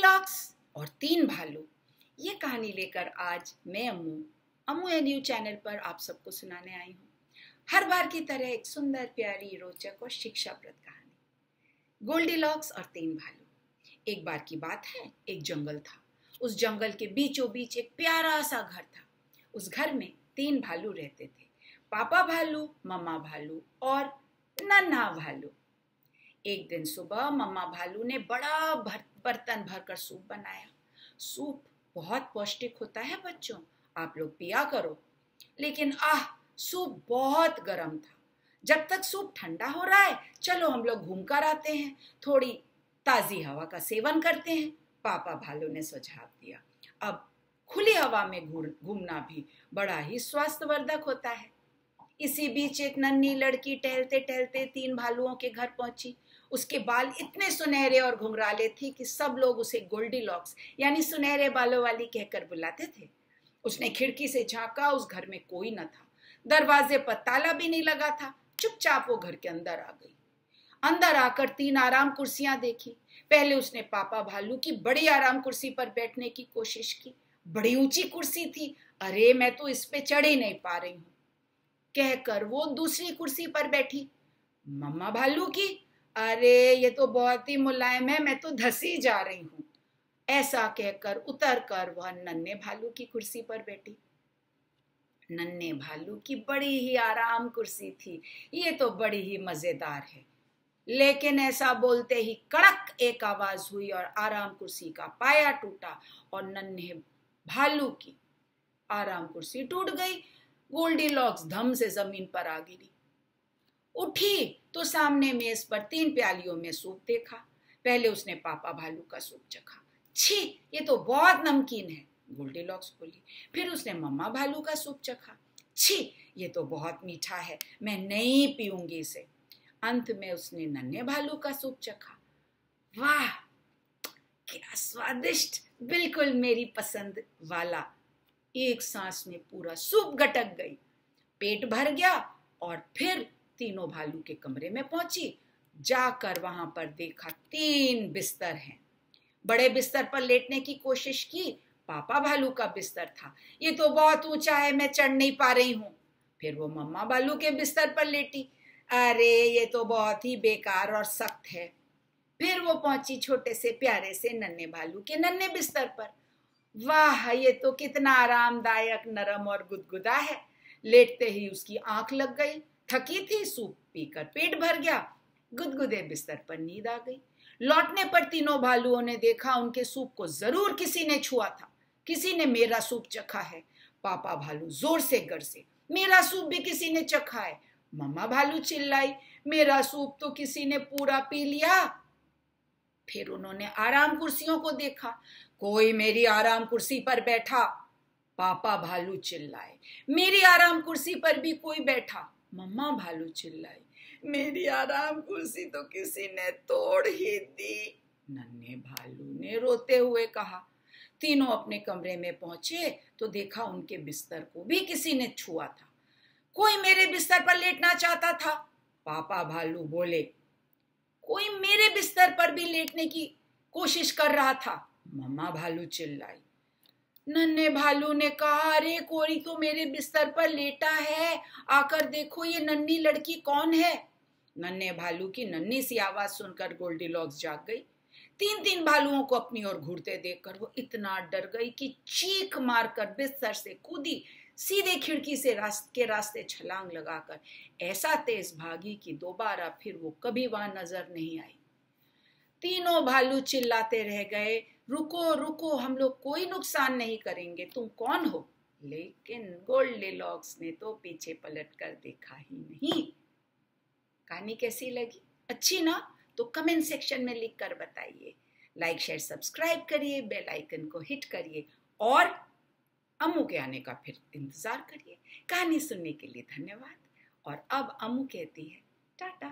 Goldilocks और तीन भालू। ये कहानी लेकर आज मैं Ammu Ammu A new channel पर आप सबको सुनाने आई हूँ। हर बार की तरह एक सुंदर, प्यारी, रोचक और शिक्षाप्रद कहानी। गोल्डीलॉक्स और तीन भालू। एक बार की बात है, एक जंगल था। उस जंगल के बीचों बीच एक प्यारा सा घर था। उस घर में तीन भालू रहते थे। पापा भालू, मम्मा भालू और नन्हा भालू। एक दिन सुबह मम्मा भालू ने बड़ा भर, बर्तन भरकर सूप बनाया। सूप बहुत पौष्टिक होता है बच्चों आप लोग पिया करो। लेकिन आह सूप बहुत गर्म था। जब तक सूप ठंडा हो रहा है चलो हम लोग घूम कर आते हैं थोड़ी ताजी हवा का सेवन करते हैं पापा भालू ने सुझाव दिया। अब खुली हवा में घूमना भी बड़ा ही स्वास्थ्यवर्धक होता है। इसी बीच एक नन्ही लड़की टहलते टहलते तीन भालुओं के घर पहुँची। उसके बाल इतने सुनहरे और घुंघराले थे कि सब लोग उसे गोल्डी लॉक्स यानी सुनहरे बालों वाली कहकर बुलाते थे। उसने खिड़की से झांका, उस घर में कोई न था। दरवाजे पर ताला भी नहीं लगा था। चुपचाप वो घर के अंदर आ गई। अंदर आकर तीन आराम कुर्सियाँ देखी। पहले उसने पापा भालू की बड़ी आराम कुर्सी पर बैठने की कोशिश की। बड़ी ऊँची कुर्सी थी। अरे, मैं तो इस पे चढ़ ही नहीं पा रही हूँ। कहकर वो दूसरी कुर्सी पर बैठी। मम्मा भालू की अरे, ये तो बहुत ही मुलायम है, मैं तो धसी जा रही हूँ। ऐसा कहकर उतर कर वह नन्हे भालू की कुर्सी पर बैठी। नन्हे भालू की बड़ी ही आराम कुर्सी थी, ये तो बड़ी ही मज़ेदार है। लेकिन ऐसा बोलते ही कड़क एक आवाज़ हुई और आराम कुर्सी का पाया टूटा और नन्हे भालू की आराम कुर्सी टूट गई। गोल्डी लॉक्स धम से ज़मीन पर आ गिरी। उठी तो सामने मेज पर तीन प्यालियों में सूप देखा। पहले उसने पापा भालू का सूप चखा। छी, ये तो बहुत नमकीन है गोल्डी लॉक्स बोली फिर उसने मम्मा भालू का सूप चखा। छी, ये तो बहुत मीठा है, मैं नहीं पीऊँगी इसे। अंत में उसने नन्हे भालू का सूप चखा। वाह, क्या स्वादिष्ट, बिल्कुल मेरी पसंद वाला। एक सांस में पूरा सूप गटक गई। पेट भर गया और फिर तीनों भालू के कमरे में पहुँची। जाकर वहाँ पर देखा तीन बिस्तर हैं। बड़े बिस्तर पर लेटने की कोशिश की, पापा भालू का बिस्तर था। ये तो बहुत ऊँचा है, मैं चढ़ नहीं पा रही हूँ। फिर वो मम्मा भालू के बिस्तर पर लेटी। अरे, ये तो बहुत ही बेकार और सख्त है। फिर वो पहुँची छोटे से प्यारे से नन्हे भालू के नन्हे बिस्तर पर। वाह, ये तो कितना आरामदायक, नरम और गुदगुदा है। लेटते ही उसकी आँख लग गई। थकी थी, सूप पीकर पेट भर गया। गुदगुदे बिस्तर पर नींद आ गई। लौटने पर तीनों भालुओं ने देखा, उनके सूप को ज़रूर किसी ने छुआ था। किसी ने मेरा सूप चखा है। पापा भालू ज़ोर से गर से, मेरा सूप भी किसी ने चखा है। मम्मा भालू चिल्लाई, मेरा सूप तो किसी ने पूरा पी लिया। फिर उन्होंने आराम कुर्सियों को देखा। कोई मेरी आराम कुर्सी पर बैठा। पापा भालू चिल्लाए, मेरी आराम कुर्सी पर भी कोई बैठा। मम्मा भालू चिल्लाई, मेरी आराम कुर्सी तो किसी ने तोड़ ही दी। नन्हे भालू ने रोते हुए कहा, तीनों अपने कमरे में पहुँचे तो देखा उनके बिस्तर को भी किसी ने छुआ था। कोई मेरे बिस्तर पर लेटना चाहता था? पापा भालू बोले, कोई मेरे बिस्तर पर भी लेटने की कोशिश कर रहा था। मम्मा भालू चिल्लाई नन्हे भालू ने कहा, अरे कोई तो मेरे बिस्तर पर लेटा है। आकर देखो, ये नन्ही लड़की कौन है? नन्हे भालू की नन्ही सी आवाज़ सुनकर गोल्डी लॉक्स जाग गई। तीन तीन भालुओं को अपनी ओर घूरते देखकर वो इतना डर गई कि चीख मारकर बिस्तर से कूदी, सीधे खिड़की से रास्त, के रास्ते छलांग लगाकर। ऐसा तेज भागी कि दोबारा फिर वो कभी वहाँ नज़र नहीं आई। तीनों भालू चिल्लाते रह गए। रुको रुको, हम लोग कोई नुकसान नहीं करेंगे। तुम कौन हो? लेकिन गोल्ड लॉक्स ने तो पीछे पलट कर देखा ही नहीं। कहानी कैसी लगी? अच्छी ना? तो कमेंट सेक्शन में लिख कर बताइए। लाइक शेयर सब्सक्राइब करिए बेल आइकन को हिट करिए और अमू के आने का फिर इंतज़ार करिए। कहानी सुनने के लिए धन्यवाद। और अब अमू कहती है, टाटा।